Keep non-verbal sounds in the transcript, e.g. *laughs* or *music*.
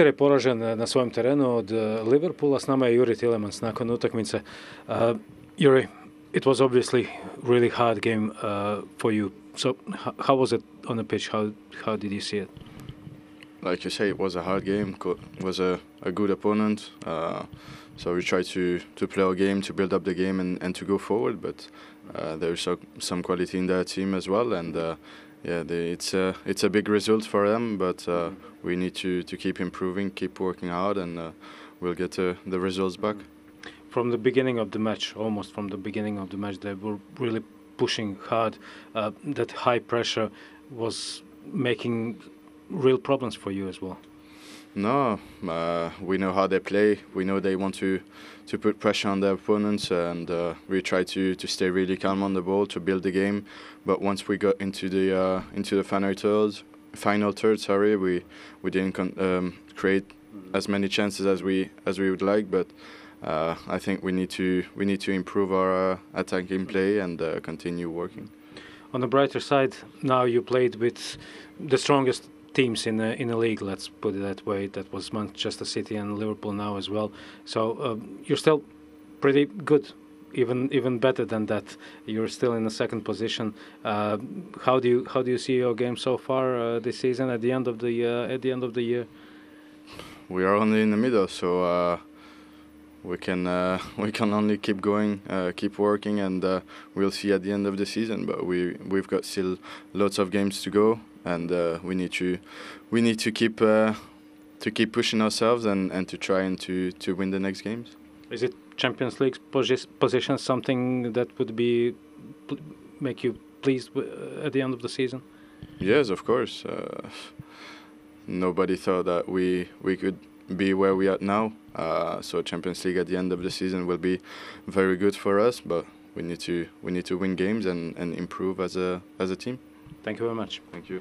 Leicester je poražen na svojem terenu od Liverpoola, s nama je Juri nakon utakmice. Uh, Juri, it was obviously really hard game uh, for you. So how was it on the pitch? How how did you see it? Like you say, it was a hard game. It was a, a good opponent. Uh, so we tried to, to play our game, to build up the game, and, and to go forward. But uh, there's some quality in that team as well, and yeah, they, it's a it's a big result for them. But uh, we need to, to keep improving, keep working hard, and uh, we'll get the results back from the beginning of the match, almost from the beginning of the match, they were really pushing hard. Uh, that high pressure was making real problems for you as well. No, uh, we know how they play. We know they want to to put pressure on their opponents, and uh, we try to, to stay really calm on the ball to build the game. But once we got into the uh, into the final third, final third, sorry, we we didn't um, create as many chances as we as we would like, but uh, I think we need to we need to improve our uh, attacking play and uh, continue working. On the brighter side, now you played with the strongest teams in the in the league. Let's put it that way. That was Manchester City and Liverpool now as well. So uh, you're still pretty good, even even better than that. You're still in the second position. Uh, how do you how do you see your game so far uh, this season? At the end of the at the end of the year, we are only in the middle, so we can uh, *laughs* we can only keep going, uh, keep working, and uh, we'll see at the end of the season. But we we've got still lots of games to go, and uh, we need to we need to keep uh, to keep pushing ourselves and, and to try and to, to win the next games. Is it Champions League posi position something that would be make you pleased uh, at the end of the season? Yes, of course. nobody thought that we we could be where we are now. Uh, so Champions League at the end of the season will be very good for us, but we need to we need to win games and, and improve as a as a team. Thank you very much. Thank you.